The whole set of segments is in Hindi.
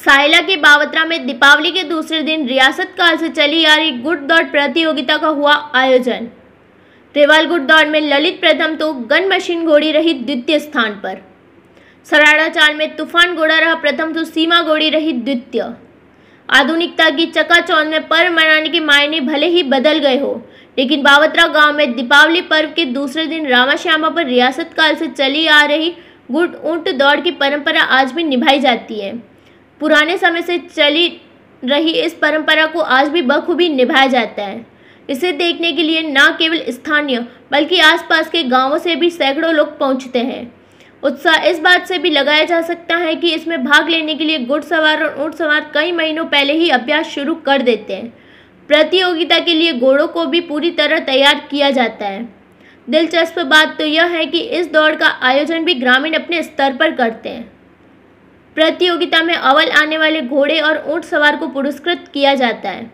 साइला के बावत्रा में दीपावली के दूसरे दिन रियासत काल से चली आ रही गुट दौड़ प्रतियोगिता का हुआ आयोजन। रेवाल गुट दौड़ में ललित प्रथम तो गन मशीन घोड़ी रही द्वितीय स्थान पर। सराड़ा चाल में तूफ़ान घोड़ा रहा प्रथम तो सीमा घोड़ी रही द्वितीय। आधुनिकता की चकाचौंध में पर्व मनाने के मायने भले ही बदल गए हो, लेकिन बावत्रा गाँव में दीपावली पर्व के दूसरे दिन रामा श्यामा पर रियासत काल से चली आ रही गुट ऊँट दौड़ की परंपरा आज भी निभाई जाती है। पुराने समय से चली रही इस परंपरा को आज भी बखूबी निभाया जाता है। इसे देखने के लिए न केवल स्थानीय, बल्कि आसपास के गाँवों से भी सैकड़ों लोग पहुँचते हैं। उत्साह इस बात से भी लगाया जा सकता है कि इसमें भाग लेने के लिए घुड़सवार और ऊँट सवार कई महीनों पहले ही अभ्यास शुरू कर देते हैं। प्रतियोगिता के लिए घोड़ों को भी पूरी तरह तैयार किया जाता है। दिलचस्प बात तो यह है कि इस दौड़ का आयोजन भी ग्रामीण अपने स्तर पर करते हैं। प्रतियोगिता में अव्वल आने वाले घोड़े और ऊँट सवार को पुरस्कृत किया जाता है।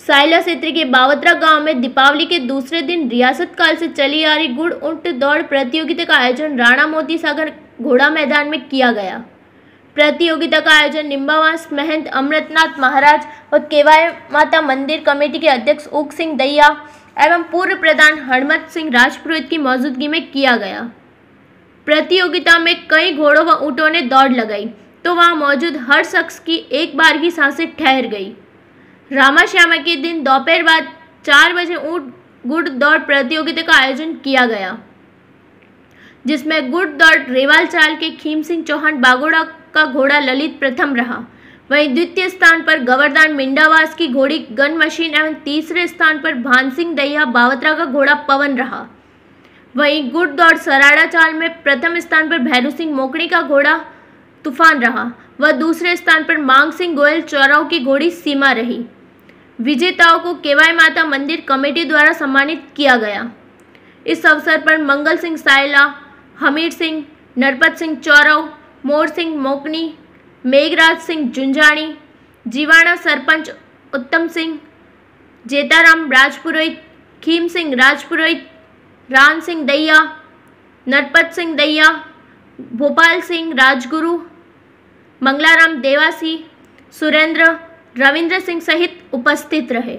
साइला क्षेत्र के बावत्रा गाँव में दीपावली के दूसरे दिन रियासत काल से चली आ रही गुड़ ऊँट दौड़ प्रतियोगिता का आयोजन राणा मोती सागर घोड़ा मैदान में किया गया। प्रतियोगिता का आयोजन निम्बावास महंत अमृतनाथ महाराज और केवाय माता मंदिर कमेटी के अध्यक्ष ऊक सिंह दैया एवं पूर्व प्रधान हरमत सिंह राजपुरोहित की मौजूदगी में किया गया। प्रतियोगिता में कई घोड़ों व ऊँटों ने दौड़ लगाई तो वहाँ मौजूद हर शख्स की एक बार की साँसें ठहर गई। रामा श्यामा के दिन दोपहर बाद चार बजे ऊँट गुड़ दौड़ प्रतियोगिता का आयोजन किया गया, जिसमें गुड़ दौड़ रेवाल चाल के खीम सिंह चौहान बागोड़ा का घोड़ा ललित प्रथम रहा। वहीं द्वितीय स्थान पर गवर्दान मिंडावास की घोड़ी गन मशीन एवं तीसरे स्थान पर भान सिंह दहिया बावत्रा का घोड़ा पवन रहा। वहीं गुड़ दौड़ सराड़ा चाल में प्रथम स्थान पर भैरू सिंह मोकड़ी का घोड़ा तूफ़ान रहा। व दूसरे स्थान पर मांग सिंह गोयल चौराव की घोड़ी सीमा रही। विजेताओं को केवाई माता मंदिर कमेटी द्वारा सम्मानित किया गया। इस अवसर पर मंगल सिंह सायला, हमीर सिंह, नरपत सिंह चौरव मोर सिंह मोकनी मेघराज सिंह जुंजाणी जीवाणा सरपंच उत्तम सिंह, जेताराम राजपुरोहित, खीम सिंह राजपुरोहित रान सिंह दैया नरपत सिंह दैया भोपाल सिंह राजगुरु, मंगलाराम देवासी, सुरेंद्र, रविंद्र सिंह सहित उपस्थित रहे।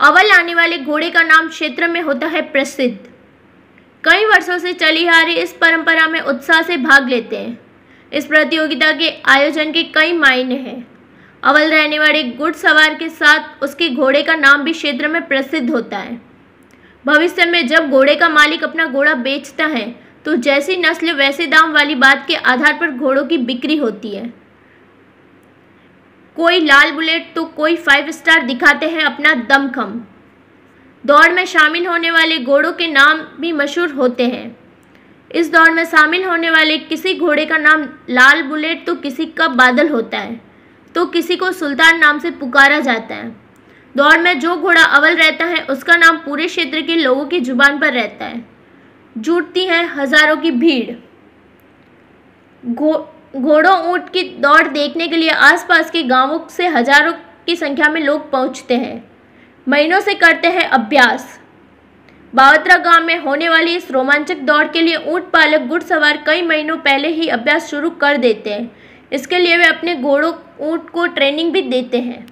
अव्वल आने वाले घोड़े का नाम क्षेत्र में होता है प्रसिद्ध। कई वर्षों से चली आ रही इस परंपरा में उत्साह से भाग लेते हैं। इस प्रतियोगिता के आयोजन के कई मायने हैं। अव्वल रहने वाले गुड़ सवार के साथ उसके घोड़े का नाम भी क्षेत्र में प्रसिद्ध होता है। भविष्य में जब घोड़े का मालिक अपना घोड़ा बेचता है तो जैसी नस्ल वैसे दाम वाली बात के आधार पर घोड़ों की बिक्री होती है। कोई लाल बुलेट तो कोई फाइव स्टार दिखाते हैं अपना दमखम। दौड़ में शामिल होने वाले घोड़ों के नाम भी मशहूर होते हैं। इस दौड़ में शामिल होने वाले किसी घोड़े का नाम लाल बुलेट तो किसी का बादल होता है तो किसी को सुल्तान नाम से पुकारा जाता है। दौड़ में जो घोड़ा अव्वल रहता है, उसका नाम पूरे क्षेत्र के लोगों की ज़ुबान पर रहता है। जुटती है हज़ारों की भीड़। घोड़ों ऊँट की दौड़ देखने के लिए आसपास के गाँवों से हज़ारों की संख्या में लोग पहुँचते हैं। महीनों से करते हैं अभ्यास। बावत्रा गाँव में होने वाली इस रोमांचक दौड़ के लिए ऊँट पालक गुड़ सवार कई महीनों पहले ही अभ्यास शुरू कर देते हैं। इसके लिए वे अपने घोड़ों, ऊँट को ट्रेनिंग भी देते हैं।